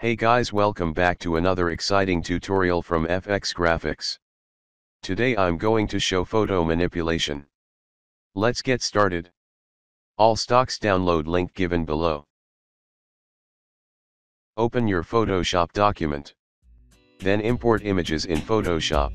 Hey guys welcome back to another exciting tutorial from FX Graphix. Today I'm going to show photo manipulation. Let's get started. All stocks download link given below. Open your Photoshop document. Then import images in Photoshop.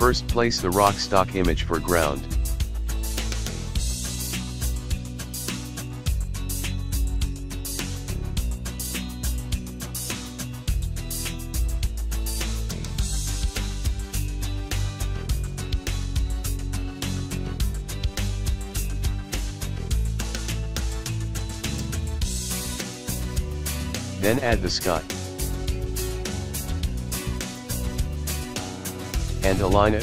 First place the rock stock image for ground. Then add the sky. And align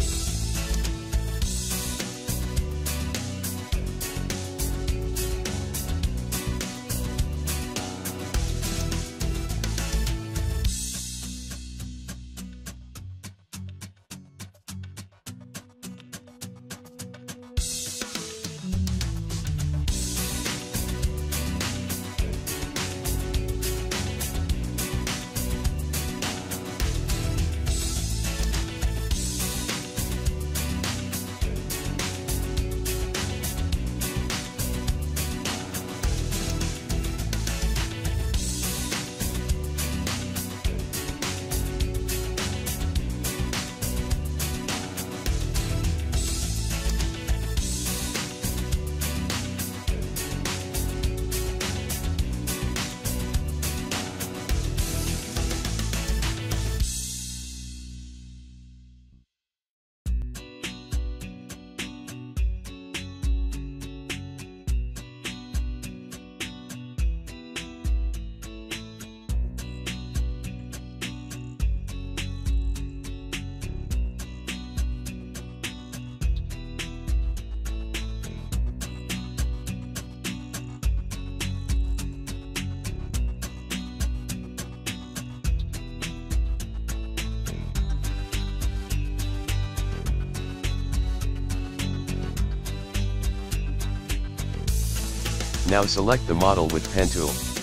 Now select the model with pen tool.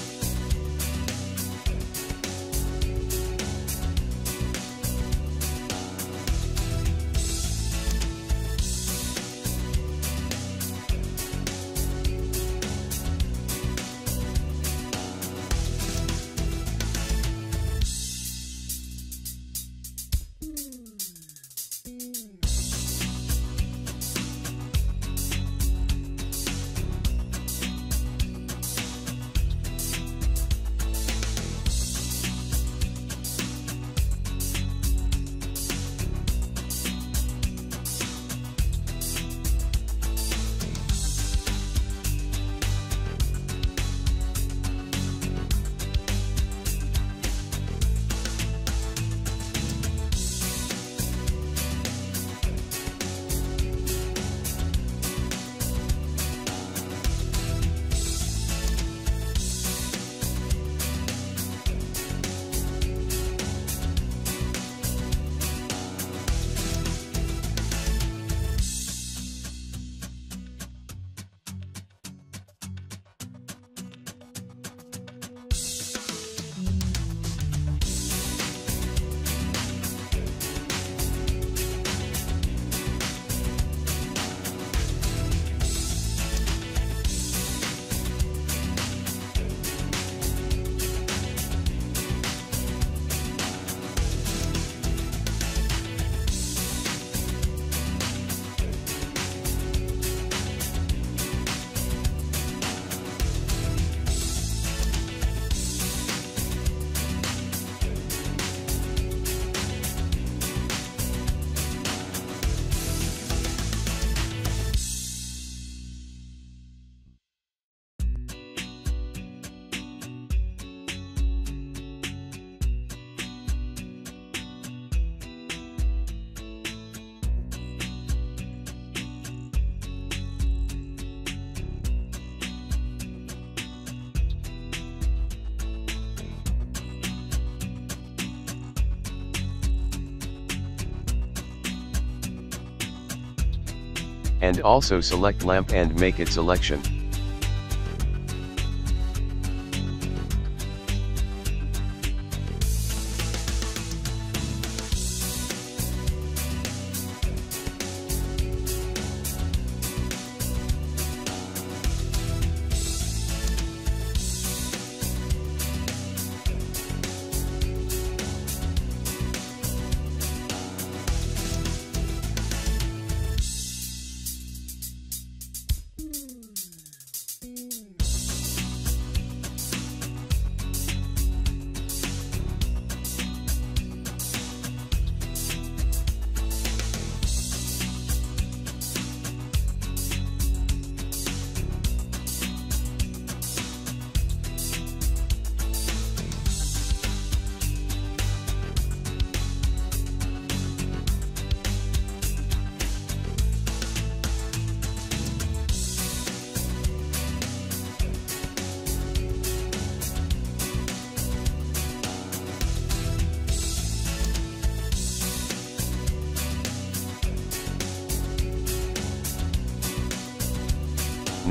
And also select lamp and make its selection.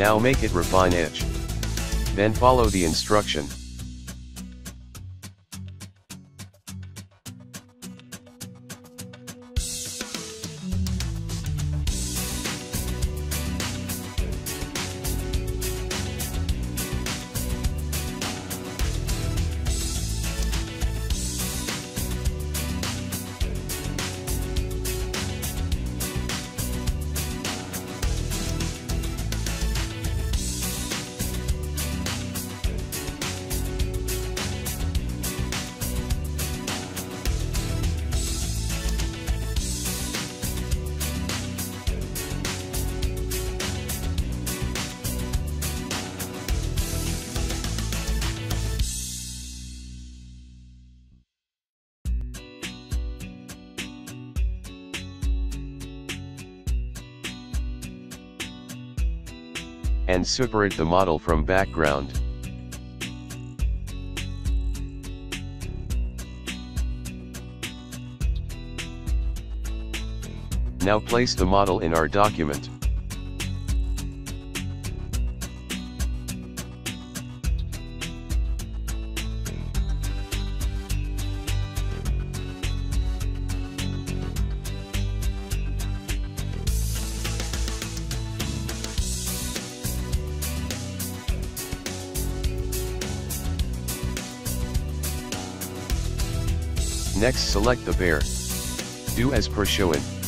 Now make it refine edge. Then follow the instruction. And separate the model from background. Now place the model in our document. Next select the bear. Do as per shown.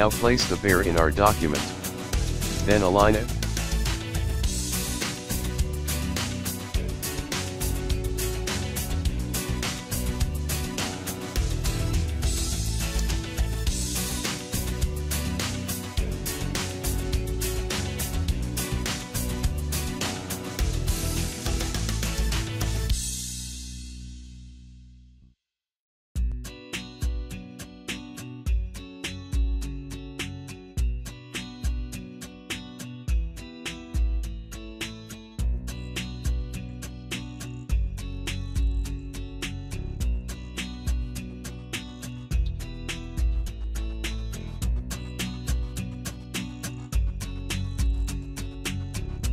Now place the bear in our document. Then align it.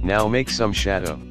Now make some shadow.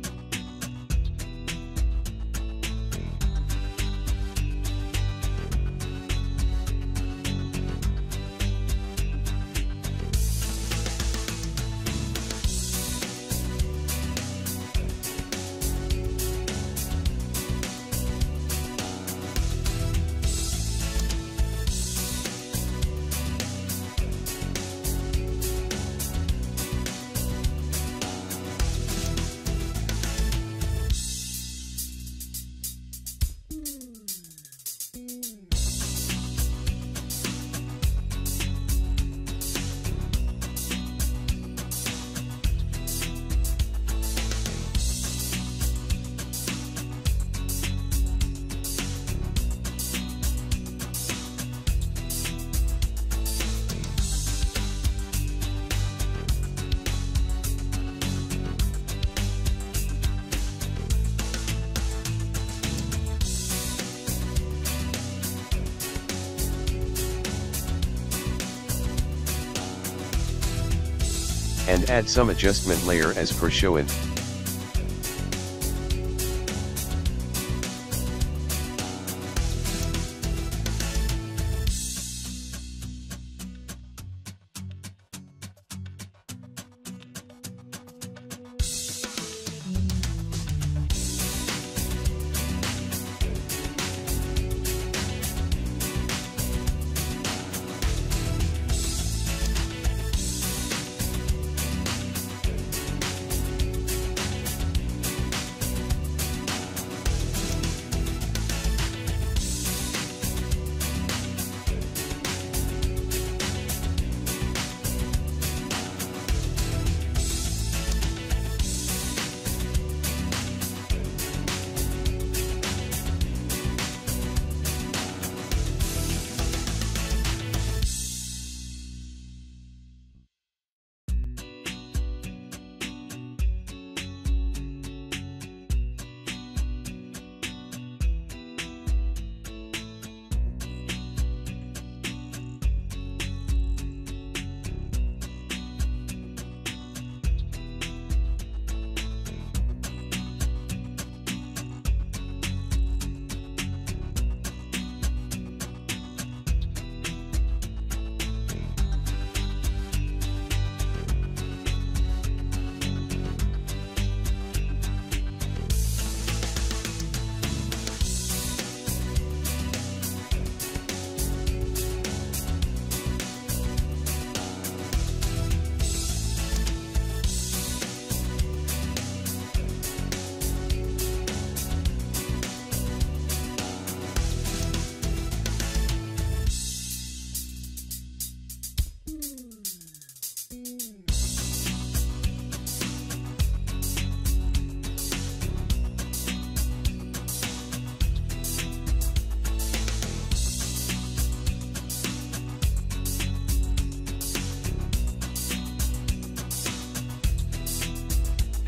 And add some adjustment layer as per shown.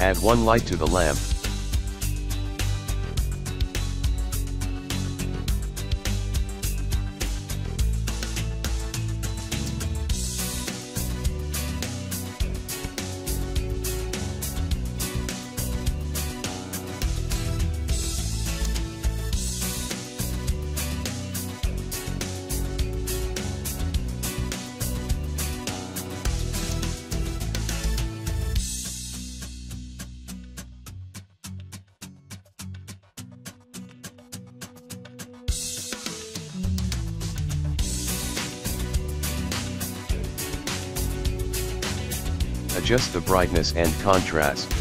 Add one light to the lamp. Adjust the brightness and contrast.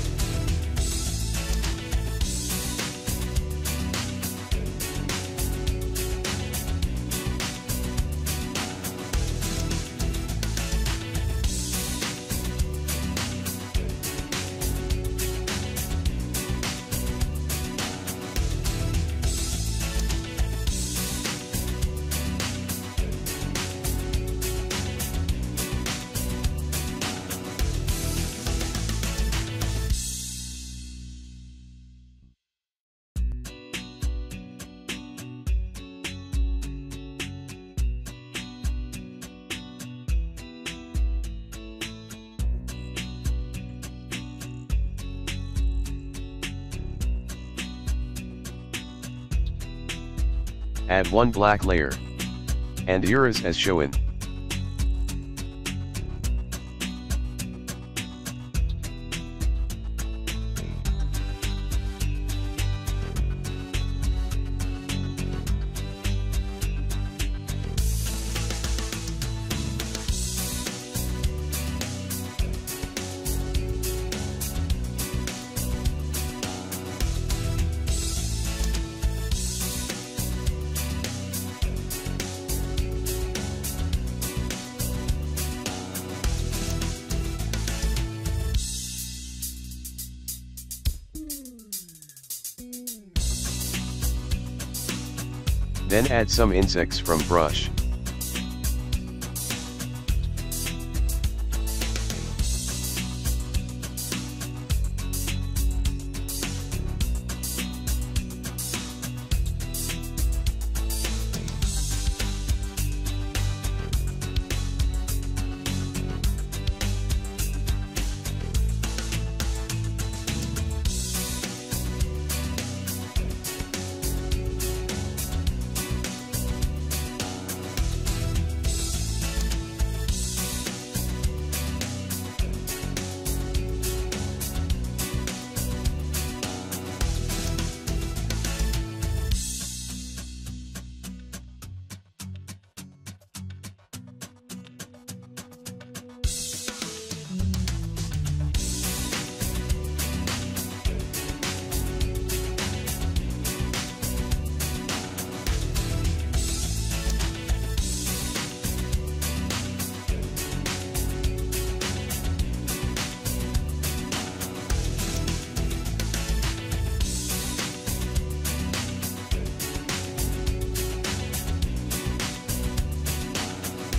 Add one black layer. And erase as shown. Then add some insects from brush.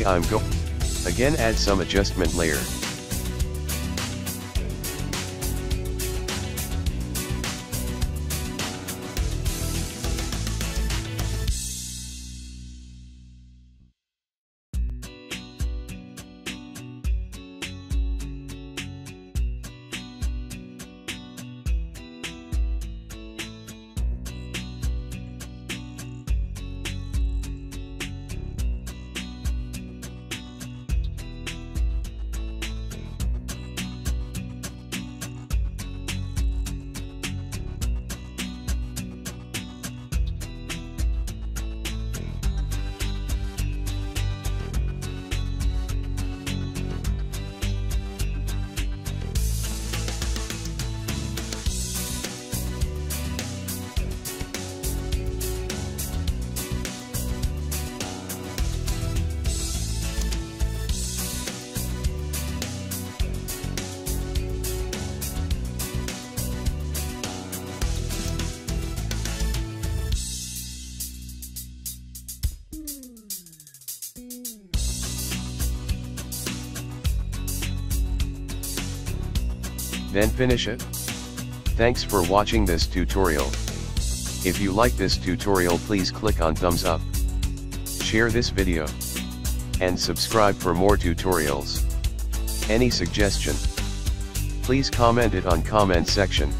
I'm go. Again add some adjustment layer. Then finish it. Thanks for watching this tutorial. If you like this tutorial please click on thumbs up. Share this video. And subscribe for more tutorials. Any suggestion? Please comment it on comment section.